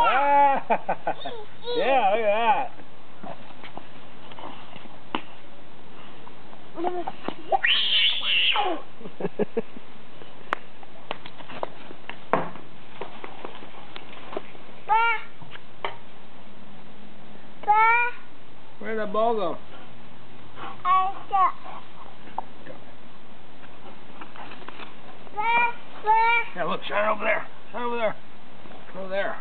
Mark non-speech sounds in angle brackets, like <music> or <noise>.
Ah, <laughs> yeah, look at that. Where'd that ball go? Yeah, look, shine over there. Shine over there. Over there.